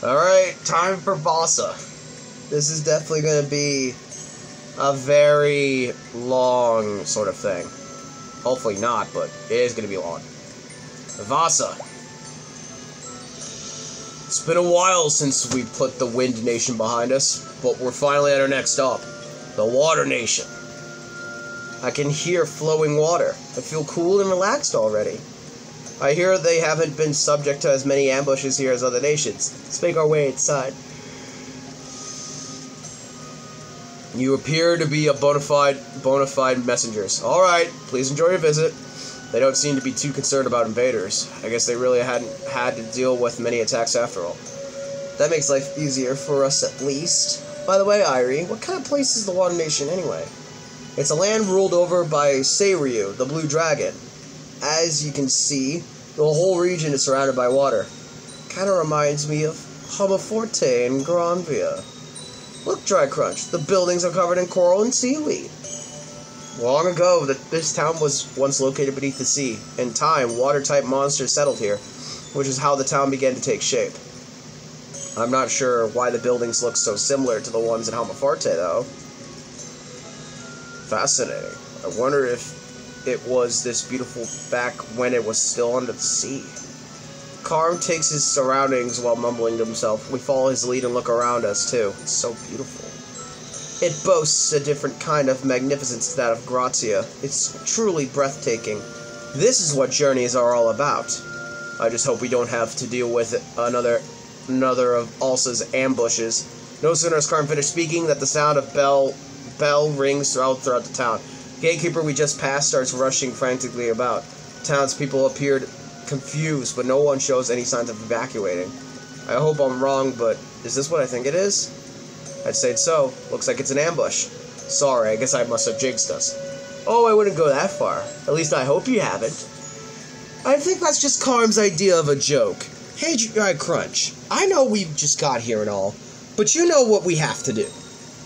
Alright, time for Vassa. This is definitely going to be a very long sort of thing. Hopefully not, but it is going to be long. Vassa. It's been a while since we put the Wind Nation behind us, but we're finally at our next stop. The Water Nation. I can hear flowing water. I feel cool and relaxed already. I hear they haven't been subject to as many ambushes here as other nations. Let's make our way inside. You appear to be a bona fide, bona fide messengers. All right, please enjoy your visit. They don't seem to be too concerned about invaders. I guess they really hadn't had to deal with many attacks after all. That makes life easier for us at least. By the way, Irie, what kind of place is the Water Nation anyway? It's a land ruled over by Seiryu, the Blue Dragon. As you can see, the whole region is surrounded by water. Kind of reminds me of Homaforte and Granvia. Look, Dry Crunch, the buildings are covered in coral and seaweed. Long ago, the, this town was once located beneath the sea. In time, water-type monsters settled here, which is how the town began to take shape. I'm not sure why the buildings look so similar to the ones in Homaforte, though. Fascinating. I wonder if it was this beautiful back when it was still under the sea. Karm takes his surroundings while mumbling to himself. We follow his lead and look around us, too. It's so beautiful. It boasts a different kind of magnificence to that of Grazia. It's truly breathtaking. This is what journeys are all about. I just hope we don't have to deal with another another of Ulsa's ambushes. No sooner has Karm finished speaking that the sound of bell bell rings throughout throughout the town. Gatekeeper we just passed starts rushing frantically about. Townspeople appeared confused, but no one shows any signs of evacuating. I hope I'm wrong, but is this what I think it is? I'd say so. Looks like it's an ambush. Sorry, I guess I must have jinxed us. Oh, I wouldn't go that far. At least I hope you haven't. I think that's just Karm's idea of a joke. Hey, Dry uh, Crunch, I know we just got here and all, but you know what we have to do.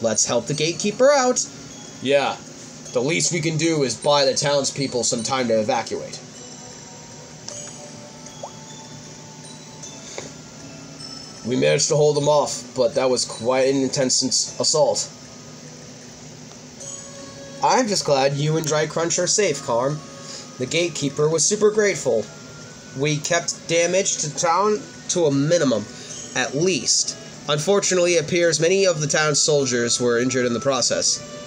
Let's help the gatekeeper out. Yeah, the least we can do is buy the townspeople some time to evacuate. We managed to hold them off, but that was quite an intense assault. I'm just glad you and Dry Crunch are safe, Karm. The gatekeeper was super grateful. We kept damage to town to a minimum, at least. Unfortunately, it appears many of the town's soldiers were injured in the process.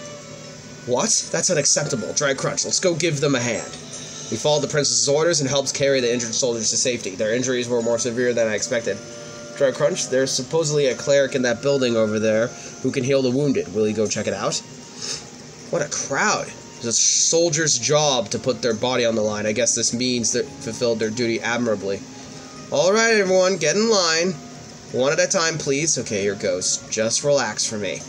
What? That's unacceptable. Dry Crunch, let's go give them a hand. We followed the princess's orders and helped carry the injured soldiers to safety. Their injuries were more severe than I expected. Dry Crunch, there's supposedly a cleric in that building over there who can heal the wounded. Will you go check it out? What a crowd. It's a soldier's job to put their body on the line. I guess this means they fulfilled their duty admirably. Alright, everyone, get in line. One at a time, please. Okay, here goes. Just relax for me.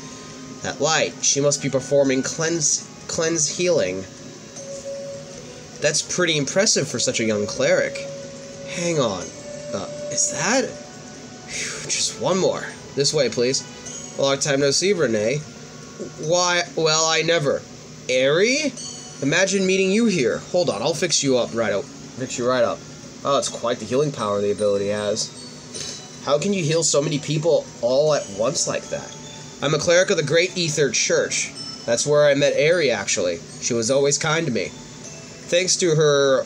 That light, she must be performing cleanse cleanse healing. That's pretty impressive for such a young cleric. Hang on. Uh, is that? Whew, just one more. This way, please. Long time no see, Renee. Why? Well, I never. Airy? Imagine meeting you here. Hold on, I'll fix you up right up. Fix you right up. Oh, it's quite the healing power the ability has. How can you heal so many people all at once like that? I'm a cleric of the Great Ether Church. That's where I met Airy, actually. She was always kind to me. Thanks to her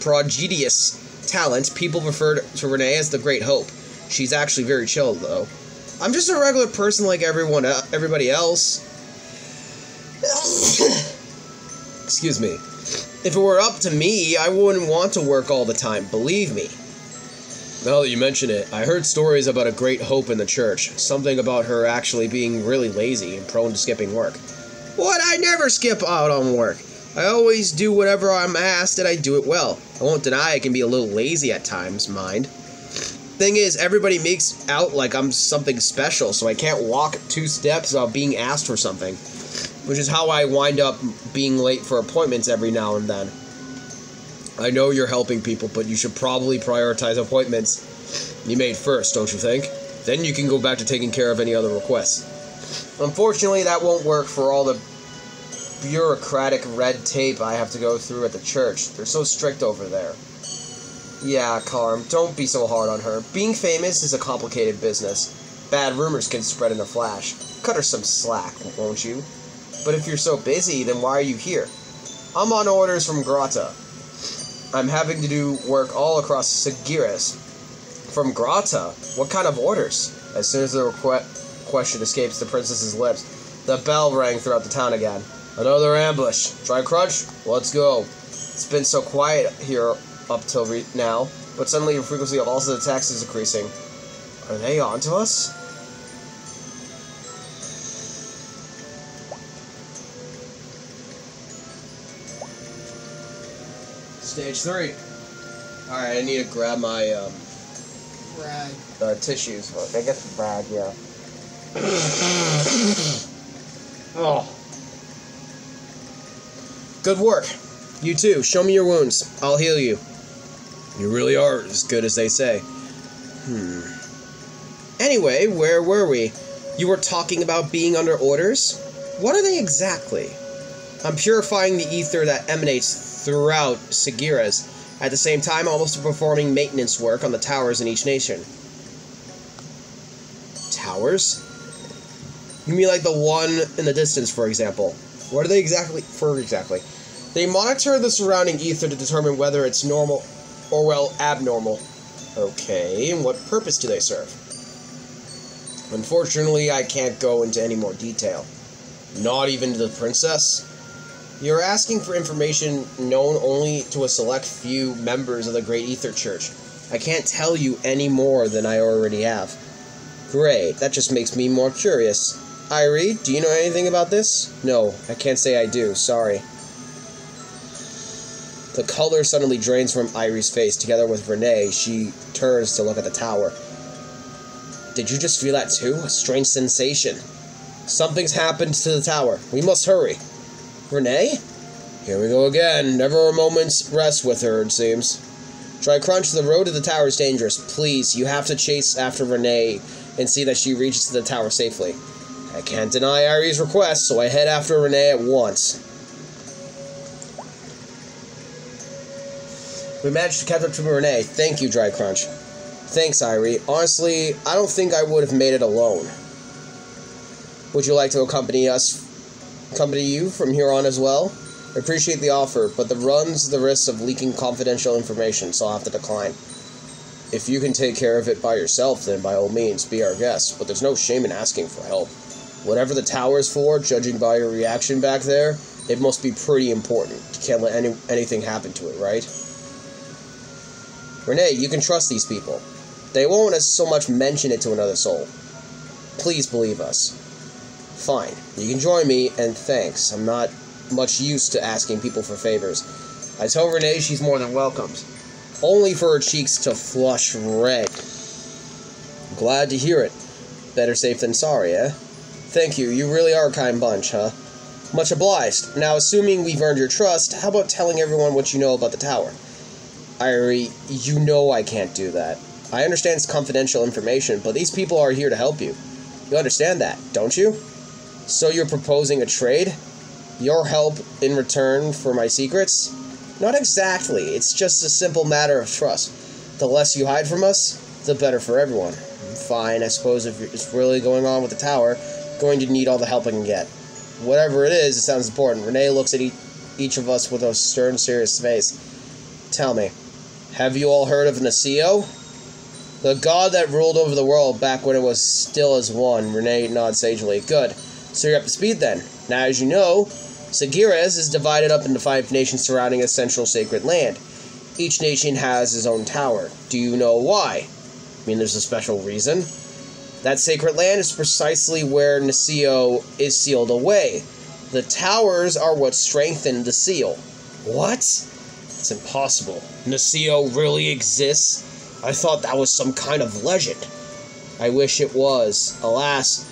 prodigious talent, people refer to Renee as the Great Hope. She's actually very chill, though. I'm just a regular person like everyone, everybody else. Excuse me. If it were up to me, I wouldn't want to work all the time, believe me. Now that you mention it, I heard stories about a great hope in the church. Something about her actually being really lazy and prone to skipping work. What? I never skip out on work. I always do whatever I'm asked and I do it well. I won't deny I can be a little lazy at times, mind. Thing is, everybody makes out like I'm something special, so I can't walk two steps without being asked for something. Which is how I wind up being late for appointments every now and then. I know you're helping people, but you should probably prioritize appointments you made first, don't you think? Then you can go back to taking care of any other requests. Unfortunately, that won't work for all the bureaucratic red tape I have to go through at the church. They're so strict over there. Yeah, Karm, don't be so hard on her. Being famous is a complicated business. Bad rumors can spread in a flash. Cut her some slack, won't you? But if you're so busy, then why are you here? I'm on orders from Grata. I'm having to do work all across Sagiris. From Grata? What kind of orders? As soon as the requ- question escapes the princess's lips, the bell rang throughout the town again. Another ambush. Dry crunch? Let's go. It's been so quiet here up till re- now, but suddenly the frequency of all the attacks is increasing. Are they onto us? Stage three. Alright, I need to grab my um, Rag. uh, tissues. I guess rag, yeah. oh. Good work. You too. Show me your wounds. I'll heal you. You really are as good as they say. Hmm. Anyway, where were we? You were talking about being under orders? What are they exactly? I'm purifying the ether that emanates throughout Sagiras, at the same time almost performing maintenance work on the towers in each nation. Towers? You mean like the one in the distance, for example? What are they exactly for exactly? They monitor the surrounding ether to determine whether it's normal or well abnormal. Okay, and what purpose do they serve? Unfortunately, I can't go into any more detail. Not even to the princess? You're asking for information known only to a select few members of the Great Ether Church. I can't tell you any more than I already have. Great, that just makes me more curious. Irie, do you know anything about this? No, I can't say I do, sorry. The color suddenly drains from Irie's face. Together with Renee, she turns to look at the tower. Did you just feel that too? A strange sensation. Something's happened to the tower. We must hurry. Renee? Here we go again. Never a moment's rest with her, it seems. Dry crunch, the road to the tower is dangerous. Please, you have to chase after Renee and see that she reaches the tower safely. I can't deny Irie's request, so I head after Renee at once. We managed to catch up to Renee. Thank you, Dry Crunch. Thanks, Irie. Honestly, I don't think I would have made it alone. Would you like to accompany us, accompany you from here on as well? I appreciate the offer, but the runs the risk of leaking confidential information, so I'll have to decline. If you can take care of it by yourself, then by all means, be our guest, but there's no shame in asking for help. Whatever the tower's for, judging by your reaction back there, it must be pretty important. You can't let any, anything happen to it, right? Renee, you can trust these people. They won't as so much mention it to another soul. Please believe us. Fine, you can join me, and thanks. I'm not much used to asking people for favors. I tell Renee she's more than welcomed, only for her cheeks to flush red. Glad to hear it. Better safe than sorry, eh? Thank you, you really are a kind bunch, huh? Much obliged. Now, assuming we've earned your trust, how about telling everyone what you know about the tower? Irie, you know I can't do that. I understand it's confidential information, but these people are here to help you. You understand that, don't you? So you're proposing a trade? Your help in return for my secrets? Not exactly. It's just a simple matter of trust. The less you hide from us, the better for everyone. Fine, I suppose if it's really going on with the tower, going to need all the help I can get. Whatever it is, it sounds important. Renee looks at each of us with a stern, serious face. Tell me, have you all heard of Nasio? The god that ruled over the world back when it was still as one. Renee nods sagely. Good. So you're up to speed then. Now, as you know, Sagiras is divided up into five nations surrounding a central sacred land. Each nation has its own tower. Do you know why? I mean, there's a special reason. That sacred land is precisely where Nasio is sealed away. The towers are what strengthen the seal. What? It's impossible. Nasio really exists? I thought that was some kind of legend. I wish it was. Alas,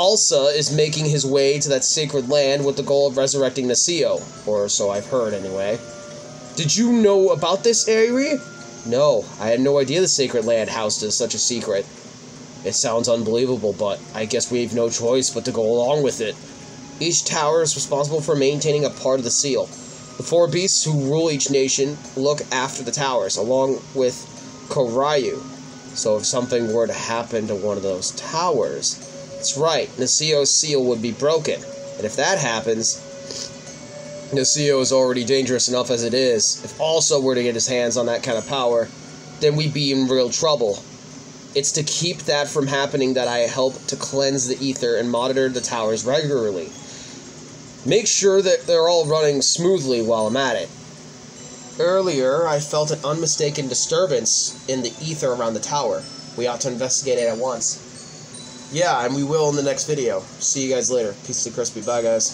Alsa is making his way to that sacred land with the goal of resurrecting Nasio, or so I've heard anyway. Did you know about this, Aerie? No, I had no idea the sacred land housed such a secret. It sounds unbelievable, but I guess we've no choice but to go along with it. Each tower is responsible for maintaining a part of the seal. The four beasts who rule each nation look after the towers, along with Koryu. So if something were to happen to one of those towers, that's right, Niceo's seal would be broken. And if that happens, Niceo is already dangerous enough as it is. If also were to get his hands on that kind of power, then we'd be in real trouble. It's to keep that from happening that I help to cleanse the ether and monitor the towers regularly. Make sure that they're all running smoothly while I'm at it. Earlier, I felt an unmistaken disturbance in the ether around the tower. We ought to investigate it at once. Yeah, and we will in the next video. See you guys later. Peace to crispy. Bye, guys.